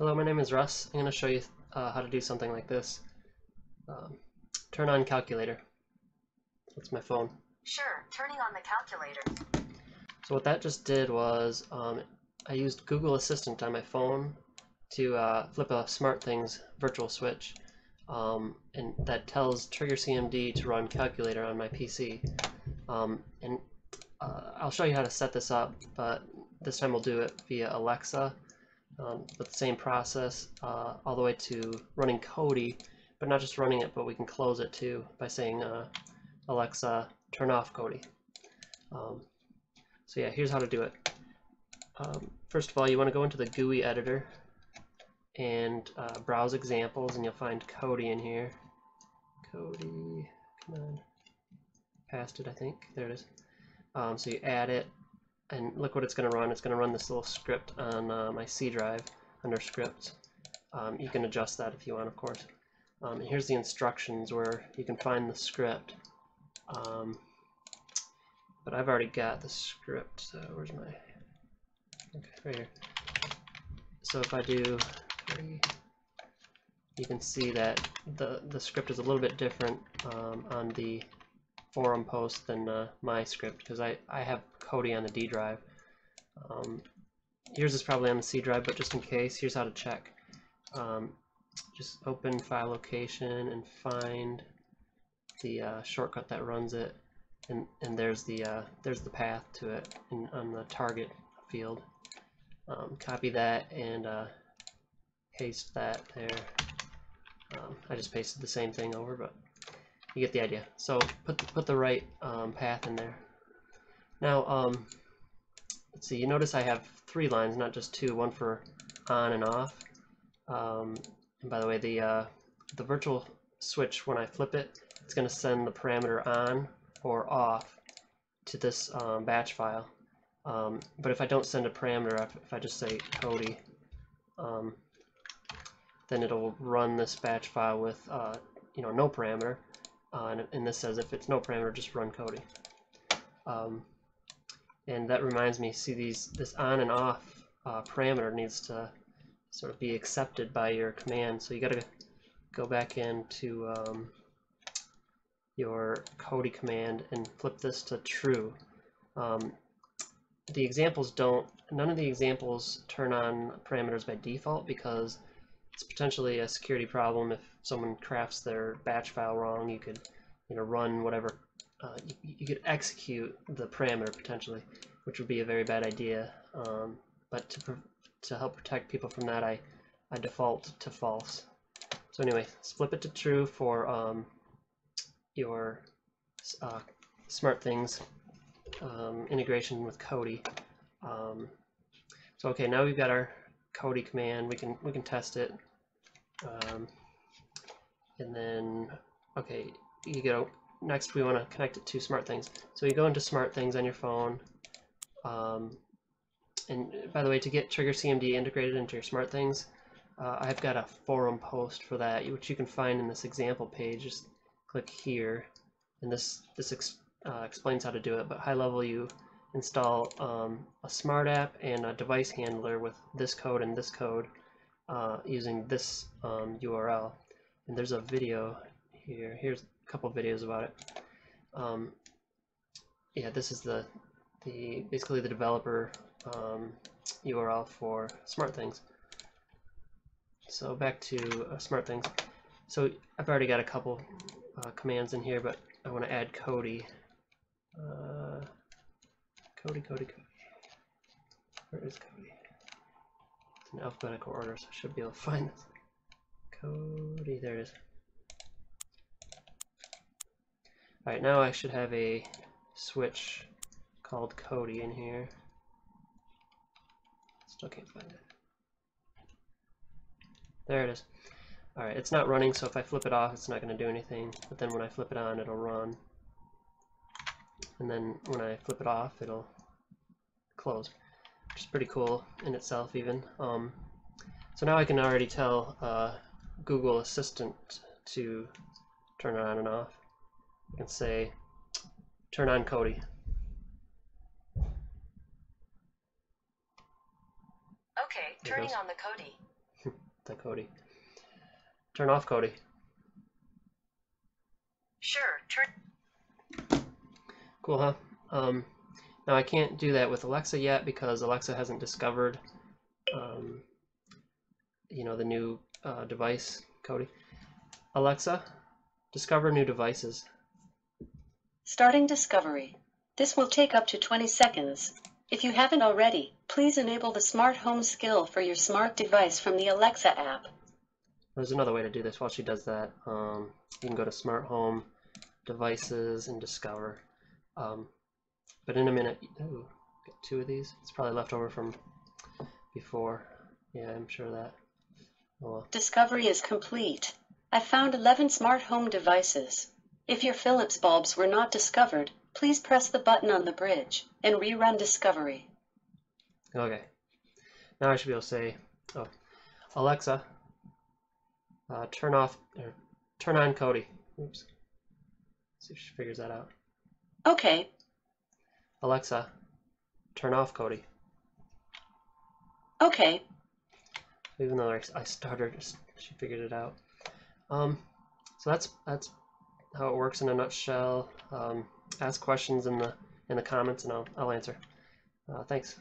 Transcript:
Hello, my name is Russ. I'm going to show you uh, how to do something like this. Um, turn on calculator. That's my phone. Sure, turning on the calculator. So what that just did was um, I used Google Assistant on my phone to uh, flip a SmartThings virtual switch. Um, and that tells Trigger CMD to run calculator on my PC. Um, and uh, I'll show you how to set this up, but this time we'll do it via Alexa um, the same process uh, all the way to running Kodi, but not just running it, but we can close it too by saying uh, Alexa, turn off Kodi. Um, so yeah, here's how to do it. Um, first of all, you want to go into the GUI editor and uh, browse examples, and you'll find Kodi in here. Kodi, come on, past it, I think. There it is. Um, so you add it, and look what it's going to run. It's going to run this little script on uh, my C drive under scripts. Um, you can adjust that if you want, of course. Um, here's the instructions where you can find the script. Um, but I've already got the script. So where's my? Okay, right here. So if I do, you can see that the the script is a little bit different um, on the forum post than uh, my script because I, I have Kodi on the D drive. Um, yours is probably on the C drive, but just in case, here's how to check. Um, just open file location and find the uh, shortcut that runs it, and and there's the uh, there's the path to it in, on the target field. Um, copy that and uh, paste that there. Um, I just pasted the same thing over, but you get the idea. So put the, put the right um, path in there. Now, um, let's see, you notice I have three lines, not just two, one for on and off. Um, and by the way, the, uh, the virtual switch, when I flip it, it's going to send the parameter on or off to this um, batch file. Um, but if I don't send a parameter, if I just say Kodi, um, then it'll run this batch file with uh, you know no parameter uh, and, and, this says if it's no parameter, just run Kodi. Um, and that reminds me, see these this on and off uh, parameter needs to sort of be accepted by your command. So you got to go back into um, your Kodi command and flip this to true. Um, the examples don't, none of the examples turn on parameters by default because it's potentially a security problem if someone crafts their batch file wrong. You could, you know, run whatever. Uh, you, you, could execute the parameter potentially, which would be a very bad idea. Um, but to to help protect people from that, I I default to false. So anyway, flip it to true for um, your uh, SmartThings um, integration with Kodi. Um, so okay, now we've got our Kodi command. We can we can test it. Um, and then, okay, you go, next we want to connect it to SmartThings. So you go into SmartThings on your phone. Um, and by the way, to get Trigger CMD integrated into your SmartThings, uh, I've got a forum post for that, which you can find in this example page. Just click here, and this this ex uh, explains how to do it. But high level, you install um, a smart app and a device handler with this code and this code uh, using this um, URL. And there's a video here. Here's couple videos about it. Um, yeah, this is the the basically the developer um, URL for SmartThings. So back to uh, SmartThings. So I've already got a couple uh, commands in here, but I want to add Kodi. Uh, Kodi, Cody, Kodi. Where is Kodi? in alphabetical order, so I should be able to find this. Kodi, there it is. Alright, now I should have a switch called Kodi in here. Still can't find it. There it is. Alright, it's not running, so if I flip it off, it's not going to do anything. But then when I flip it on, it'll run. And then when I flip it off, it'll close which is pretty cool in itself even. Um, so now I can already tell uh, Google Assistant to turn it on and off. I can say, turn on Kodi. Okay, turning on the Kodi. the Kodi. Turn off Kodi. Sure, turn. Cool, huh? Um, now I can't do that with Alexa yet because Alexa hasn't discovered, um, you know, the new uh, device, Kodi. Alexa, discover new devices. Starting discovery. This will take up to 20 seconds. If you haven't already, please enable the smart home skill for your smart device from the Alexa app. There's another way to do this while she does that. Um, you can go to smart home, devices, and discover. Um, but in a minute, ooh, got two of these. It's probably left over from before. Yeah, I'm sure that. Oh well. Discovery is complete. I found 11 smart home devices. If your Philips bulbs were not discovered, please press the button on the bridge and rerun discovery. Okay. Now I should be able to say, oh, Alexa, uh, turn off or turn on Kodi. Oops. See if she figures that out. Okay, Alexa, turn off Kodi. okay. Even though I I started, she figured it out. Um, so that's that's how it works in a nutshell. Um, ask questions in the in the comments and I'll I'll answer. Uh, thanks.